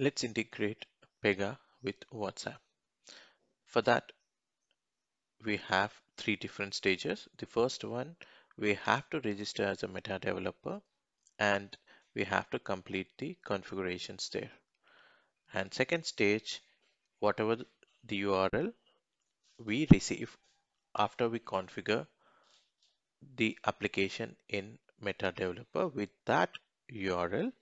Let's integrate Pega with WhatsApp. For that, we have three different stages. The first one, we have to register as a Meta developer and we have to complete the configurations there. And second stage, whatever the URL we receive after we configure the application in Meta developer with that URL,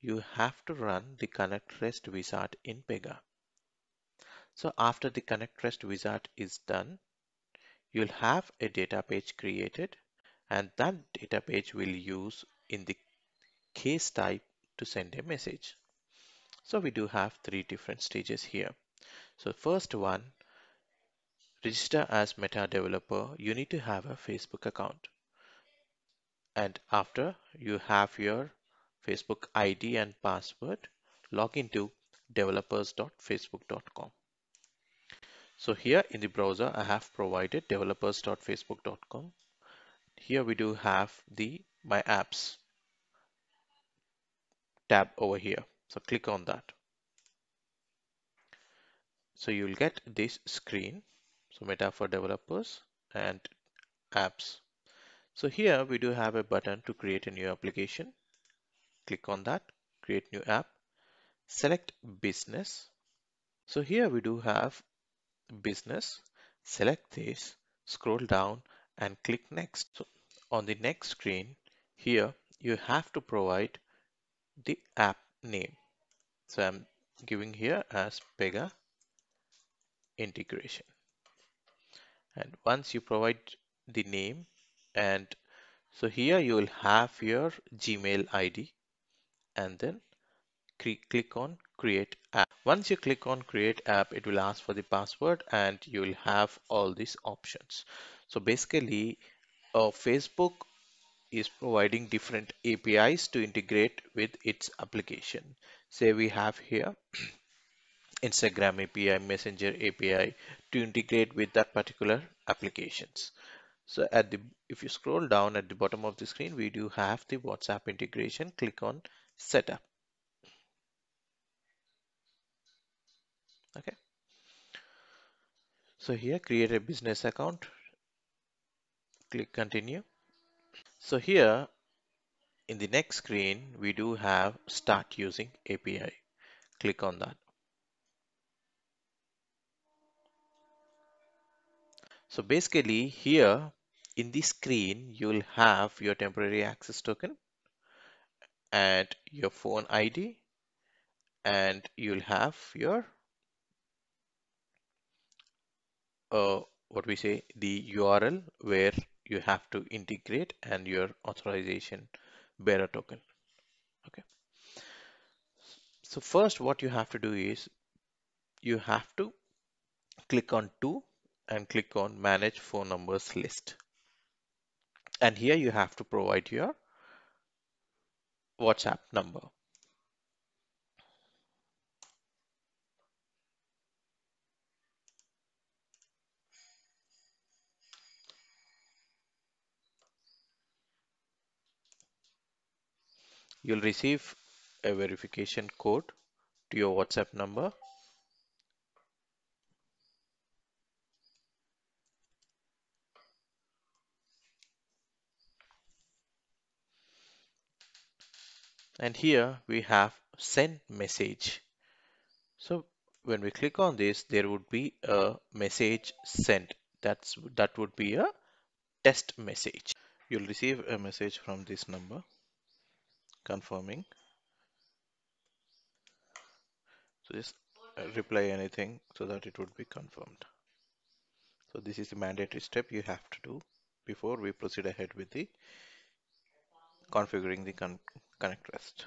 you have to run the connect rest wizard in Pega. So after the connect rest wizard is done, you'll have a data page created and that data page will use in the case type to send a message. So we do have three different stages here. So first one, register as Meta developer, you need to have a Facebook account. And after you have your Facebook ID and password, log into developers.facebook.com. So here in the browser, I have provided developers.facebook.com. Here we do have the My Apps tab over here. So click on that. So you'll get this screen. So Meta for developers and apps. So here we do have a button to create a new application. Click on that, create new app, select business. So here we do have business, select this, scroll down and click next. So on the next screen here, you have to provide the app name. So I'm giving here as Pega integration. And once you provide the name and so here you will have your Gmail ID and then click on create app. Once you click on create app, it will ask for the password and you will have all these options. So basically uh, Facebook is providing different APIs to integrate with its application. Say we have here Instagram API, Messenger API to integrate with that particular applications. So at the if you scroll down at the bottom of the screen, we do have the WhatsApp integration. Click on setup. Okay. So here create a business account. Click continue. So here in the next screen, we do have start using API. Click on that. So basically here in the screen, you'll have your temporary access token and your phone ID and you'll have your uh, what we say the URL where you have to integrate and your authorization bearer token. Okay. So first what you have to do is you have to click on two and click on manage phone numbers list. And here you have to provide your WhatsApp number you'll receive a verification code to your WhatsApp number. And here we have send message. So when we click on this, there would be a message sent. That's that would be a test message. You'll receive a message from this number confirming. So just uh, reply anything so that it would be confirmed. So this is the mandatory step you have to do before we proceed ahead with the configuring the con connect rest.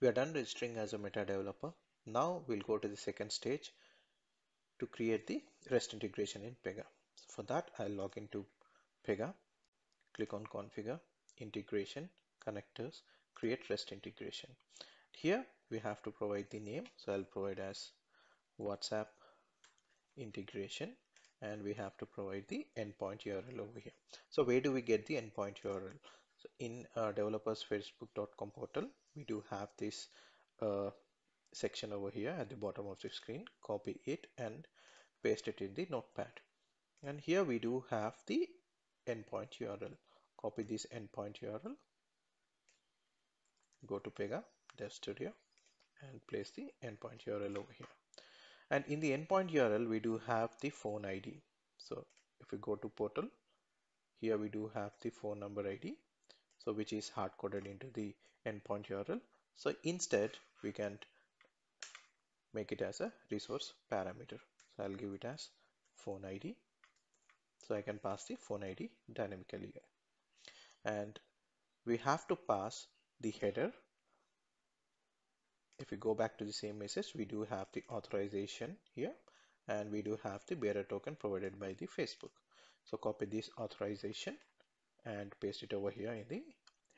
We are done registering as a meta developer. Now we'll go to the second stage to create the REST integration in Pega. So for that, I'll log into Pega, click on configure, integration, connectors, create REST integration. Here we have to provide the name. So I'll provide as WhatsApp integration and we have to provide the endpoint URL over here. So where do we get the endpoint URL? So in uh, developers facebook.com portal, we do have this uh, section over here at the bottom of the screen, copy it and paste it in the notepad. And here we do have the endpoint URL. Copy this endpoint URL, go to Pega Dev Studio and place the endpoint URL over here. And in the endpoint URL, we do have the phone ID. So if we go to portal, here we do have the phone number ID, so which is hard coded into the endpoint URL. So instead, we can make it as a resource parameter. So I'll give it as phone ID. So I can pass the phone ID dynamically. And we have to pass the header. If we go back to the same message, we do have the authorization here and we do have the bearer token provided by the Facebook. So copy this authorization and paste it over here in the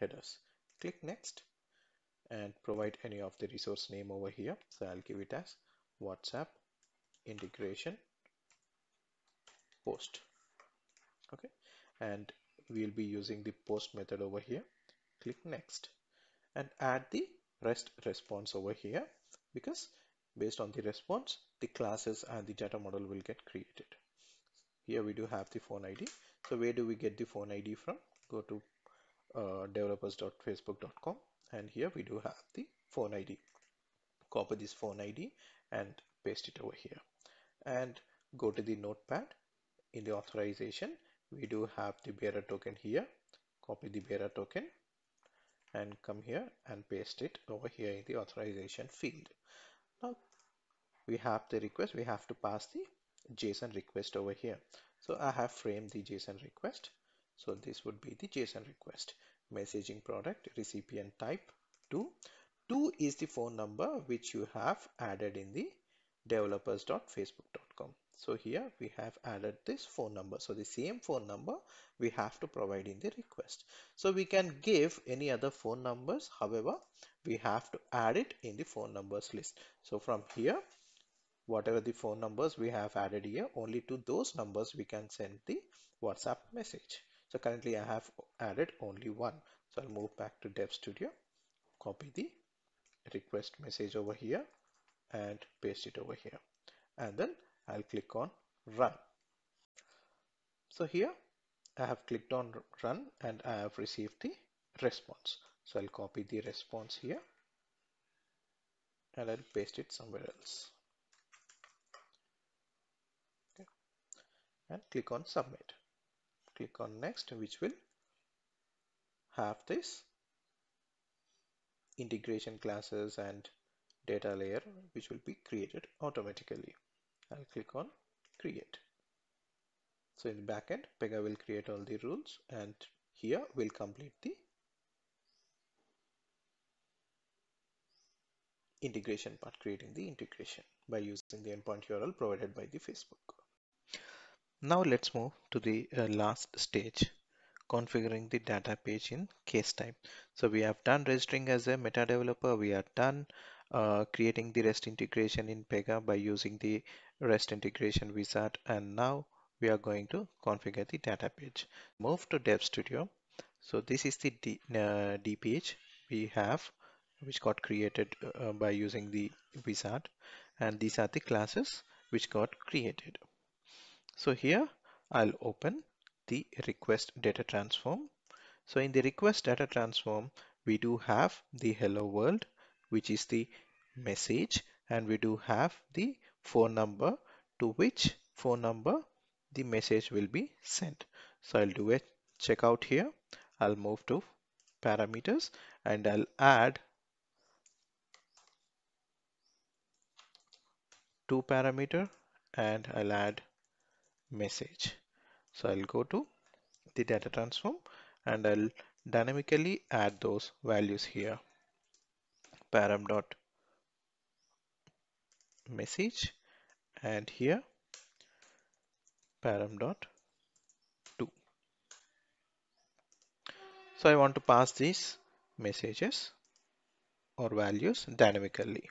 headers. Click next and provide any of the resource name over here. So I'll give it as WhatsApp integration post. Okay, and we'll be using the post method over here. Click next and add the REST response over here because based on the response, the classes and the data model will get created. Here we do have the phone ID. So where do we get the phone ID from? Go to uh, developers.facebook.com and here we do have the phone ID. Copy this phone ID and paste it over here. And go to the notepad. In the authorization we do have the bearer token here. Copy the bearer token and come here and paste it over here in the authorization field. Now we have the request. We have to pass the JSON request over here so I have framed the JSON request. So this would be the JSON request. Messaging product recipient type 2 2 is the phone number which you have added in the developers.facebook.com so here we have added this phone number. So the same phone number we have to provide in the request. So we can give any other phone numbers. However we have to add it in the phone numbers list. So from here whatever the phone numbers we have added here only to those numbers we can send the whatsapp message. So currently i have added only one. So i'll move back to dev studio copy the request message over here and paste it over here. And then I'll click on run. So here I have clicked on run and I have received the response. So I'll copy the response here and I'll paste it somewhere else and click on submit click on next which will have this integration classes and data layer which will be created automatically. I'll click on create. So in the backend, Pega will create all the rules and here we'll complete the integration part, creating the integration by using the endpoint URL provided by the Facebook. Now let's move to the uh, last stage configuring the data page in case type. So we have done registering as a meta developer. We are done uh, creating the REST integration in Pega by using the REST integration wizard. And now we are going to configure the data page. Move to Dev Studio. So this is the D, uh, we have which got created uh, by using the wizard and these are the classes which got created. So here I'll open the request data transform. So in the request data transform, we do have the hello world, which is the message, and we do have the phone number to which phone number the message will be sent. So I'll do a checkout here. I'll move to parameters and I'll add to parameter and I'll add message. So I'll go to the data transform and I'll dynamically add those values here. param dot message and here param dot to. So I want to pass these messages or values dynamically.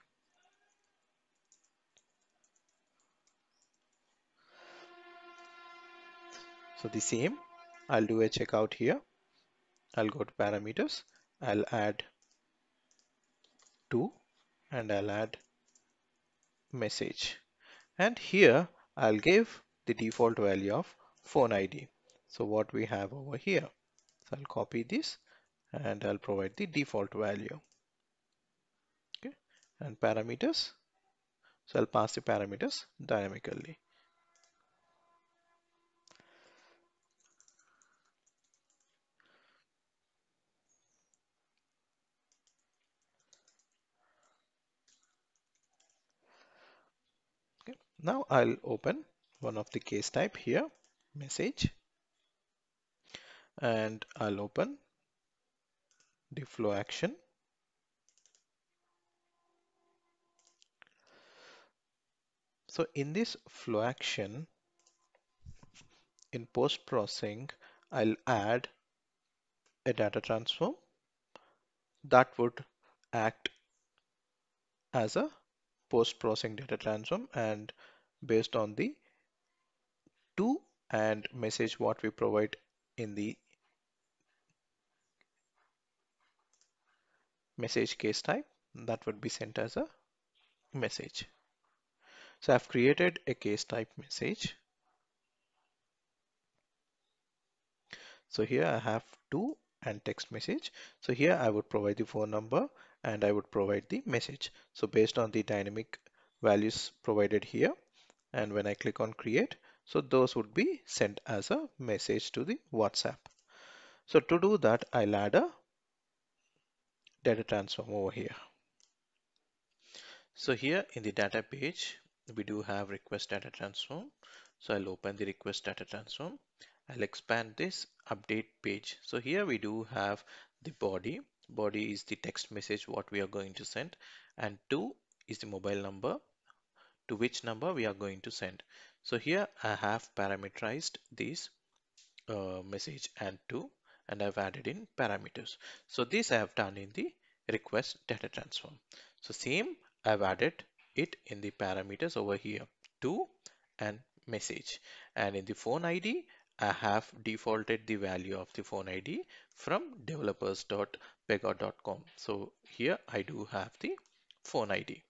So the same, I'll do a checkout here. I'll go to parameters. I'll add to and I'll add message. And here I'll give the default value of phone ID so what we have over here. So I'll copy this and I'll provide the default value. Okay. And parameters. So I'll pass the parameters dynamically now I'll open one of the case type here message. And I'll open the flow action. So in this flow action, in post processing, I'll add a data transform that would act as a post processing data transform and based on the to and message what we provide in the message case type that would be sent as a message. So I've created a case type message. So here I have to and text message. So here I would provide the phone number and I would provide the message. So based on the dynamic values provided here and when I click on create, so those would be sent as a message to the WhatsApp. So to do that, I'll add a data transform over here. So here in the data page, we do have request data transform. So I'll open the request data transform. I'll expand this update page. So here we do have the body. Body is the text message what we are going to send and to is the mobile number to which number we are going to send. So here I have parameterized this uh, message and to and I've added in parameters. So this I have done in the request data transform. So same I've added it in the parameters over here to and message and in the phone ID I have defaulted the value of the phone ID from developers.pega.com so here I do have the phone ID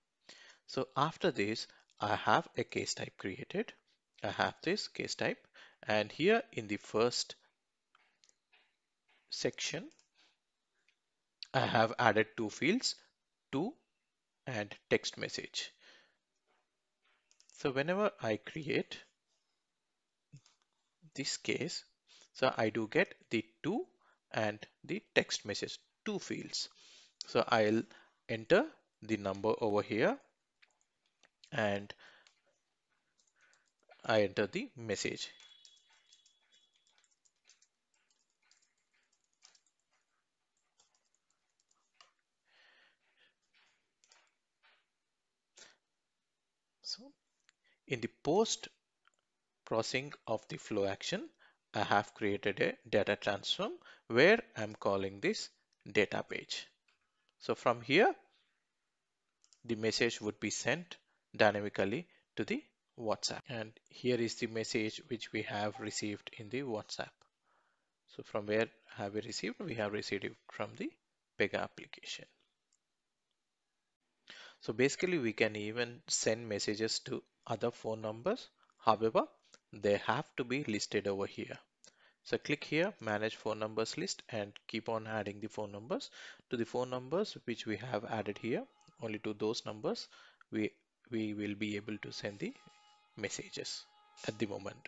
so after this I have a case type created. I have this case type. And here in the first section I have added two fields to and text message. So whenever I create this case, so I do get the to and the text message, two fields. So I'll enter the number over here and I enter the message. So in the post processing of the flow action, I have created a data transform where I'm calling this data page. So from here, the message would be sent dynamically to the WhatsApp. And here is the message which we have received in the WhatsApp. So from where have we received? We have received it from the Pega application. So basically we can even send messages to other phone numbers. However, they have to be listed over here. So click here, manage phone numbers list and keep on adding the phone numbers to the phone numbers which we have added here. Only to those numbers we, we will be able to send the messages at the moment.